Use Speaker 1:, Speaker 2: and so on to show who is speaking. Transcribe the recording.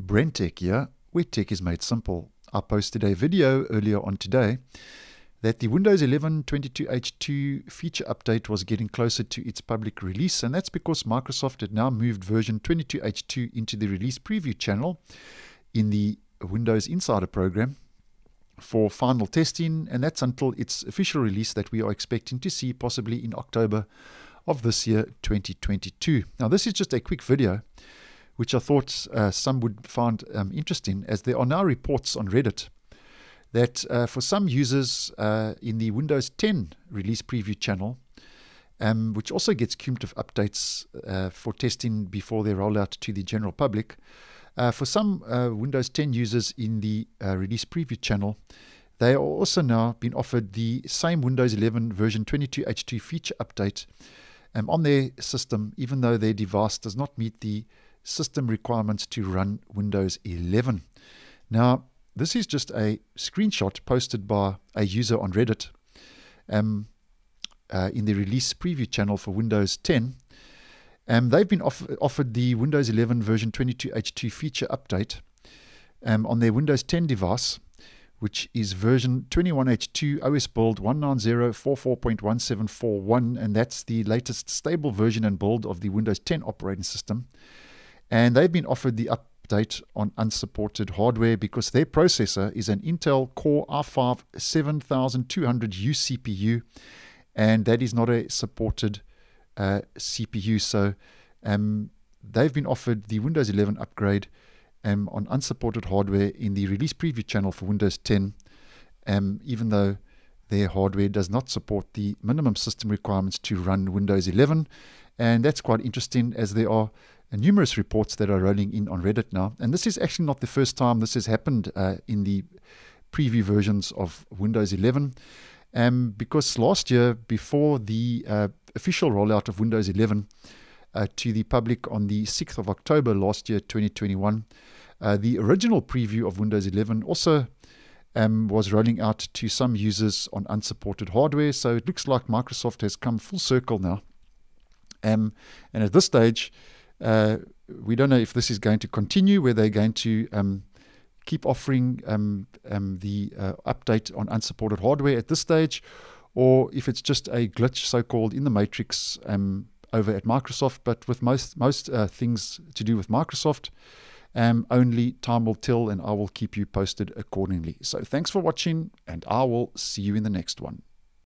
Speaker 1: Brentech here, where tech is made simple. I posted a video earlier on today that the Windows 11 22H2 feature update was getting closer to its public release, and that's because Microsoft had now moved version 22H2 into the release preview channel in the Windows Insider program for final testing, and that's until its official release that we are expecting to see possibly in October of this year, 2022. Now, this is just a quick video which I thought uh, some would find um, interesting, as there are now reports on Reddit that uh, for some users uh, in the Windows 10 release preview channel, um, which also gets cumulative updates uh, for testing before they roll out to the general public, uh, for some Windows 10 users in the release preview channel, they are also now being offered the same Windows 11 version 22H2 feature update um, on their system, even though their device does not meet the system requirements to run Windows 11. Now, this is just a screenshot posted by a user on Reddit um, uh, in the release preview channel for Windows 10. Um, they've been off- offered the Windows 11 version 22H2 feature update um, on their Windows 10 device, which is version 21H2 OS build 190.44.1741, and that's the latest stable version and build of the Windows 10 operating system. And they've been offered the update on unsupported hardware because their processor is an Intel Core i5 7200U CPU, and that is not a supported uh, CPU. So um, they've been offered the Windows 11 upgrade um, on unsupported hardware in the release preview channel for Windows 10, um, even though their hardware does not support the minimum system requirements to run Windows 11. And that's quite interesting as there are numerous reports that are rolling in on Reddit now. And this is actually not the first time this has happened uh, in the preview versions of Windows 11. Um, because last year, before the uh, official rollout of Windows 11 uh, to the public on the 6th of October last year, 2021, uh, the original preview of Windows 11 also um, was rolling out to some users on unsupported hardware. So it looks like Microsoft has come full circle now. Um, and at this stage, uh, we don't know if this is going to continue, where they're going to um, keep offering um, um, the uh, update on unsupported hardware at this stage, or if it's just a glitch, so-called, in the matrix um, over at Microsoft. But with most most uh, things to do with Microsoft, um, only time will tell, and I will keep you posted accordingly. So thanks for watching, and I will see you in the next one.